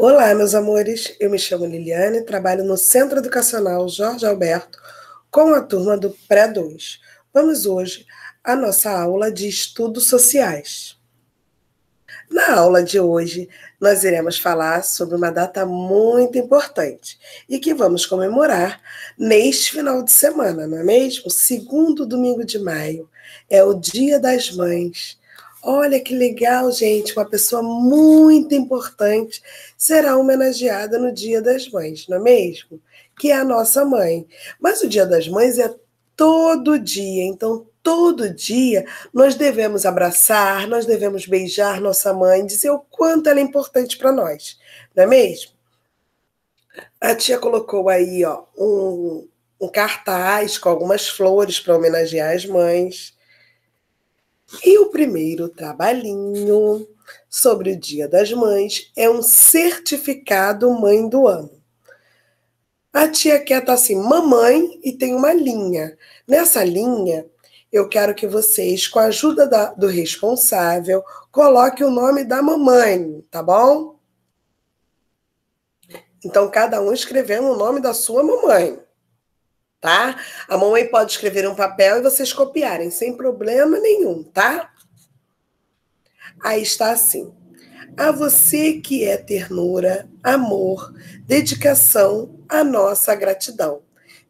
Olá, meus amores. Eu me chamo Liliane, trabalho no Centro Educacional Jorge Alberto com a turma do Pré-2. Vamos hoje à nossa aula de estudos sociais. Na aula de hoje, nós iremos falar sobre uma data muito importante e que vamos comemorar neste final de semana, não é mesmo? Segundo domingo de maio. É o Dia das Mães. Olha que legal, gente. Uma pessoa muito importante será homenageada no Dia das Mães, não é mesmo? Que é a nossa mãe. Mas o Dia das Mães é todo dia, então todo dia nós devemos abraçar, nós devemos beijar nossa mãe, dizer o quanto ela é importante para nós, não é mesmo? A tia colocou aí, ó, um, um cartaz com algumas flores para homenagear as mães. E o primeiro trabalhinho sobre o Dia das Mães é um certificado Mãe do Ano. A tia quer tá assim, mamãe, e tem uma linha. Nessa linha, eu quero que vocês, com a ajuda da, do responsável, coloquem o nome da mamãe, tá bom? Então, cada um escrevendo o nome da sua mamãe tá? A mamãe pode escrever um papel e vocês copiarem, sem problema nenhum, tá? Aí está assim. A você que é ternura, amor, dedicação, a nossa gratidão.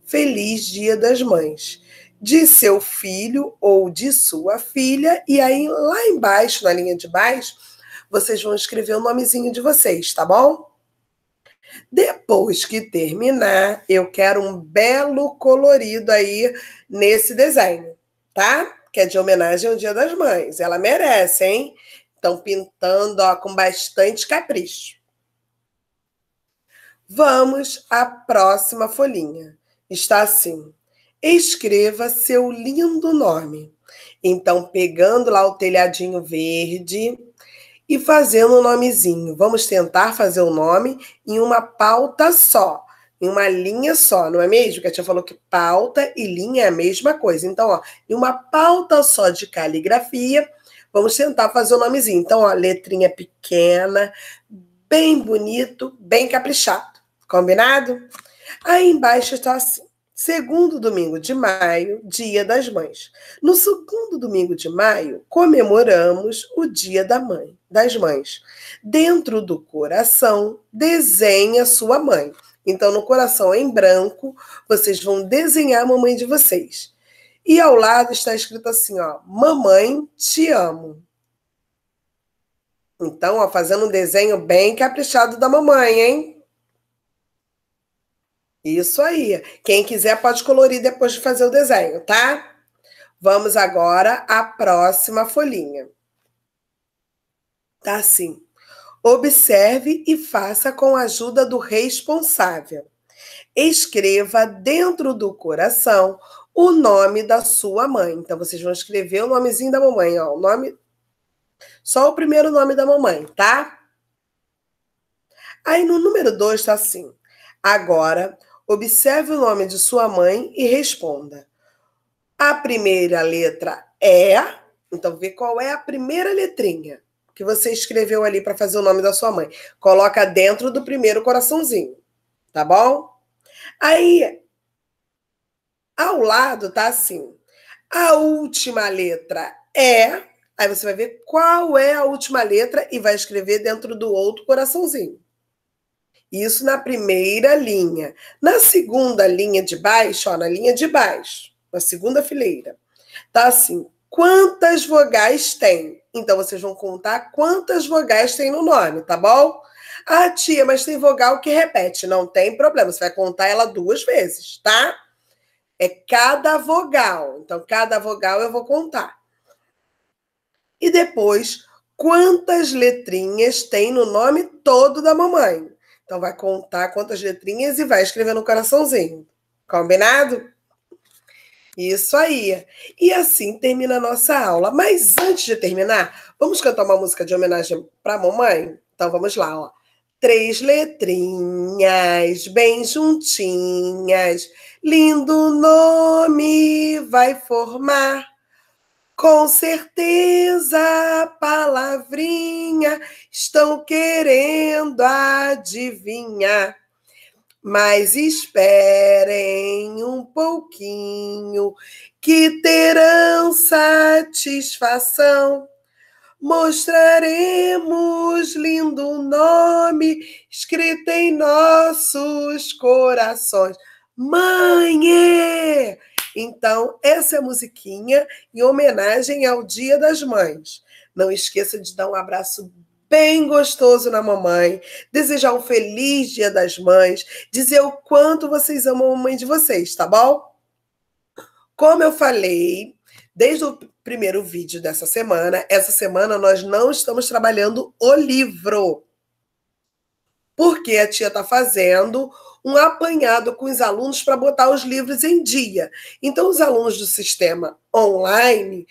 Feliz Dia das Mães. De seu filho ou de sua filha, e aí lá embaixo, na linha de baixo, vocês vão escrever o nomezinho de vocês, tá bom? Depois que terminar, eu quero um belo colorido aí nesse desenho, tá? Que é de homenagem ao Dia das Mães. Ela merece, hein? Estão pintando ó, com bastante capricho. Vamos à próxima folhinha. Está assim: escreva seu lindo nome. Então, pegando lá o telhadinho verde, e fazendo o um nomezinho. Vamos tentar fazer o nome em uma pauta só, em uma linha só, não é mesmo? Que a tia falou que pauta e linha é a mesma coisa. Então, ó, em uma pauta só de caligrafia, vamos tentar fazer o nomezinho. Então, ó, letrinha pequena, bem bonito, bem caprichado. Combinado? Aí embaixo está assim. Segundo domingo de maio, Dia das Mães. No segundo domingo de maio, comemoramos o Dia da Mãe, das Mães. Dentro do coração, desenha sua mãe. Então, no coração em branco, vocês vão desenhar a mamãe de vocês. E ao lado está escrito assim, ó: Mamãe, te amo. Então, ó, fazendo um desenho bem caprichado da mamãe, hein? Isso aí. Quem quiser pode colorir depois de fazer o desenho, tá? Vamos agora à próxima folhinha. Tá assim. Observe e faça com a ajuda do responsável. Escreva dentro do coração o nome da sua mãe. Então, vocês vão escrever o nomezinho da mamãe, ó. O nome. Só o primeiro nome da mamãe, tá? Aí no número 2 tá assim. Agora, Observe o nome de sua mãe e responda. A primeira letra é, então vê qual é a primeira letrinha que você escreveu ali para fazer o nome da sua mãe. Coloca dentro do primeiro coraçãozinho, tá bom? Aí ao lado tá assim. A última letra é, aí você vai ver qual é a última letra e vai escrever dentro do outro coraçãozinho. Isso na primeira linha. Na segunda linha de baixo, ó, na linha de baixo, na segunda fileira, tá assim: quantas vogais tem? Então vocês vão contar quantas vogais tem no nome, tá bom? Ah, tia, mas tem vogal que repete. Não tem problema, você vai contar ela duas vezes, tá? É cada vogal. Então, cada vogal eu vou contar. E depois, quantas letrinhas tem no nome todo da mamãe? Então vai contar quantas letrinhas e vai escrever no coraçãozinho. Combinado? Isso aí. E assim termina a nossa aula. Mas antes de terminar, vamos cantar uma música de homenagem para a mamãe? Então vamos lá, ó. Três letrinhas bem juntinhas, lindo nome vai formar. Com certeza, palavrinha, estão querendo adivinhar. Mas esperem um pouquinho, que terão satisfação. Mostraremos lindo nome escrito em nossos corações. Mãe! Então, essa é musiquinha em homenagem ao Dia das Mães. Não esqueça de dar um abraço bem gostoso na mamãe, desejar um feliz Dia das Mães, dizer o quanto vocês amam a mãe de vocês, tá bom? Como eu falei, desde o primeiro vídeo dessa semana, essa semana nós não estamos trabalhando o livro. Porque a tia está fazendo um apanhado com os alunos para botar os livros em dia. Então, os alunos do sistema online,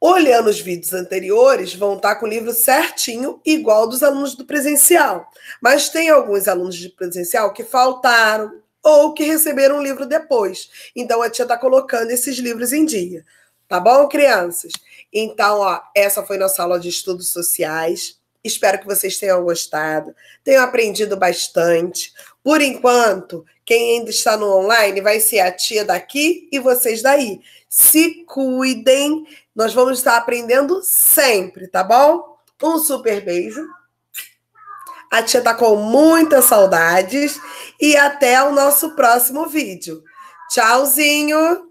olhando os vídeos anteriores, vão estar tá com o livro certinho, igual dos alunos do presencial. Mas tem alguns alunos de presencial que faltaram ou que receberam o livro depois. Então, a tia está colocando esses livros em dia. Tá bom, crianças? Então, ó, essa foi nossa aula de estudos sociais. Espero que vocês tenham gostado, tenham aprendido bastante. Por enquanto, quem ainda está no online vai ser a tia daqui e vocês daí. Se cuidem, nós vamos estar aprendendo sempre, tá bom? Um super beijo. A tia tá com muitas saudades e até o nosso próximo vídeo. Tchauzinho!